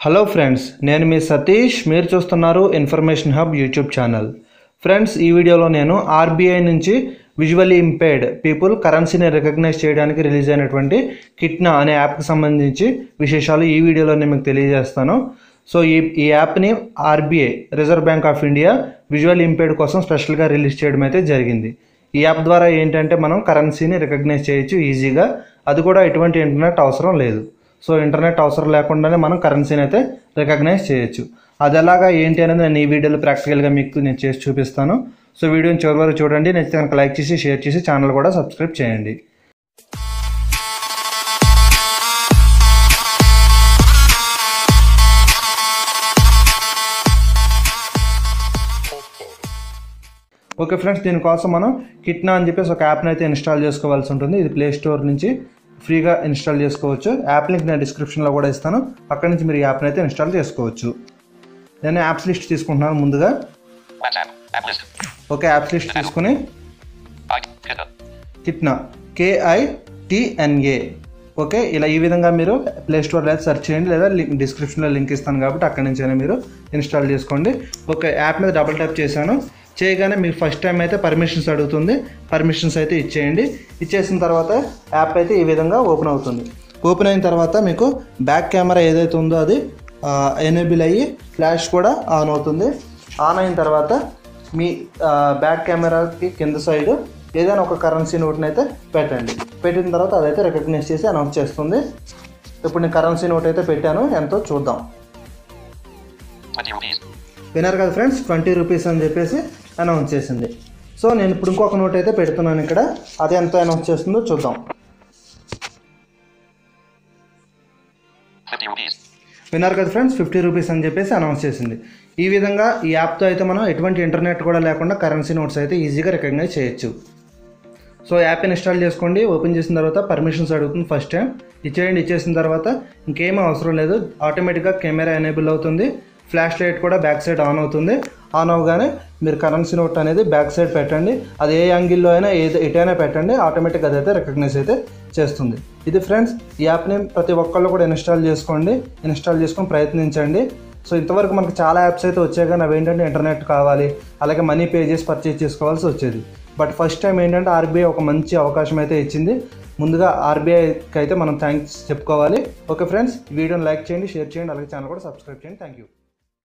Hello friends నేను మీ సతీష్. మీరు చూస్తున్నారు information hub YouTube channel friends ఈ వీడియోలో నేను ఆర్బీఐ నుంచి విజువల్లీ ఇంపేర్డ్ పీపుల్ కరెన్సీని రికగ్నైజ్ చేయడానికి రిలీజ్ అయినటువంటి కిట్నా అనే యాప్కి సంబంధించి విశేషాలు ఈ వీడియోలో నేను మీకు తెలియజేస్తాను. సో ఈ ఈ యాప్ని RBI reserve bank of India visual impaired కోసం స్పెషల్గా రిలీజ్ చేయడం అయితే జరిగింది. ఈ యాప్ ద్వారా ఏంటంటే మనం కరెన్సీని రికగ్నైజ్ చేయొచ్చు ఈజీగా అది కూడా ఎటువంటి ఇంటర్నెట్ అవసరం లేదు. సో ఇంటర్నెట్ అవసరం లేకుండానే మనం కరెన్సీని అయితే రికగ్నైజ్ చేయొచ్చు. అది ఎలాగా ఏంటి అనేది నేను ఈ వీడియోలో ప్రాక్టికల్గా మీకు నేను చేసి చూపిస్తాను. సో వీడియోని చివరి వరకు చూడండి. నచ్చితే కనుక లైక్ చేసి షేర్ చేసి ఛానల్ కూడా సబ్స్క్రైబ్ చేయండి. ఓకే ఫ్రెండ్స్ దీనికోసం మనం కిట్నా అని చెప్పేసి ఒక యాప్ని అయితే ఇన్స్టాల్ చేసుకోవాల్సి ఉంటుంది. ఇది ప్లే స్టోర్ నుంచి ఫ్రీగా ఇన్స్టాల్ చేసుకోవచ్చు. యాప్ లింక్ నేను డిస్క్రిప్షన్లో కూడా ఇస్తాను. అక్కడి నుంచి మీరు ఈ యాప్ని అయితే ఇన్స్టాల్ చేసుకోవచ్చు. నేను యాప్స్ లిస్ట్ తీసుకుంటున్నాను ముందుగా. ఒక యాప్స్ లిస్ట్ తీసుకుని. కిట్నా కేఐటిఎన్ఏ ఓకే ఇలా ఈ విధంగా మీరు ప్లే స్టోర్లో అయితే సెర్చ్ చేయండి లేదా లింక్ డిస్క్రిప్షన్లో లింక్ ఇస్తాను కాబట్టి అక్కడి నుంచి అయినా మీరు ఇన్స్టాల్ చేసుకోండి. ఓకే యాప్ మీద డబుల్ ట్యాప్ చేశాను. చేయగానే మీకు ఫస్ట్ టైం అయితే పర్మిషన్స్ అడుగుతుంది. పర్మిషన్స్ అయితే ఇచ్చేయండి. ఇచ్చేసిన తర్వాత యాప్ అయితే ఈ విధంగా ఓపెన్ అవుతుంది. ఓపెన్ అయిన తర్వాత మీకు బ్యాక్ కెమెరా ఏదైతే ఉందో అది ఎనేబుల్ అయ్యి ఫ్లాష్ కూడా ఆన్ అవుతుంది. ఆన్ అయిన తర్వాత మీ బ్యాక్ కెమెరాకి కింద సైడ్ ఏదైనా ఒక కరెన్సీ నోట్ని అయితే పెట్టండి. పెట్టిన తర్వాత అదైతే రికగ్నైజ్ చేసి అనౌన్స్ చేస్తుంది. ఇప్పుడు నేను కరెన్సీ నోట్ అయితే పెట్టాను. ఎంతో చూద్దాం. 20 rupees. విన్నారు కదా ఫ్రెండ్స్ ట్వంటీ రూపీస్ అని చెప్పేసి అనౌన్స్ చేసింది. సో నేను ఇప్పుడు ఇంకొక నోట్ అయితే పెడుతున్నాను ఇక్కడ. అది ఎంత అనౌన్స్ చేస్తుందో చూద్దాం. 50 rupees. విన్నారు కదా ఫ్రెండ్స్ ఫిఫ్టీ రూపీస్ అని చెప్పేసి అనౌన్స్ చేసింది. ఈ విధంగా ఈ యాప్తో అయితే మనం ఎటువంటి ఇంటర్నెట్ కూడా లేకుండా కరెన్సీ నోట్స్ అయితే ఈజీగా రికగ్నైజ్ చేయొచ్చు. సో యాప్ ఇన్స్టాల్ చేసుకోండి. ఓపెన్ చేసిన తర్వాత పర్మిషన్స్ అడుగుతుంది ఫస్ట్ టైం ఇచ్చేయండి. ఇచ్చేసిన తర్వాత ఇంకేమీ అవసరం లేదు. ఆటోమేటిక్గా కెమెరా ఎనేబుల్ అవుతుంది. ఫ్లాష్ లైట్ కూడా బ్యాక్ సైడ్ ఆన్ అవుతుంది. ఆన్ అవగానే మీరు కరెన్సీ నోట్ అనేది బ్యాక్ సైడ్ పెట్టండి. అది ఏ యాంగిల్లో అయినా ఏది ఎటైనా పెట్టండి. ఆటోమేటిక్ అదైతే రికగ్నైజ్ అయితే చేస్తుంది. ఇది ఫ్రెండ్స్ ఈ యాప్ని ప్రతి ఒక్కళ్ళు కూడా ఇన్స్టాల్ చేసుకోండి. ఇన్స్టాల్ చేసుకొని ప్రయత్నించండి. సో ఇంతవరకు మనకు చాలా యాప్స్ అయితే వచ్చాయి. కానీ అవి ఏంటంటే ఇంటర్నెట్ కావాలి. అలాగే మనీ పే చేసి పర్చేజ్ చేసుకోవాల్సి వచ్చేది. బట్ ఫస్ట్ టైం ఏంటంటే ఆర్బీఐ ఒక మంచి అవకాశం అయితే ఇచ్చింది. ముందుగా ఆర్బీఐకి అయితే మనం థ్యాంక్స్ చెప్పుకోవాలి. ఓకే ఫ్రెండ్స్ వీడియోని లైక్ చేయండి షేర్ చేయండి. అలాగే ఛానల్ కూడా సబ్స్క్రైబ్ చేయండి. Thank you.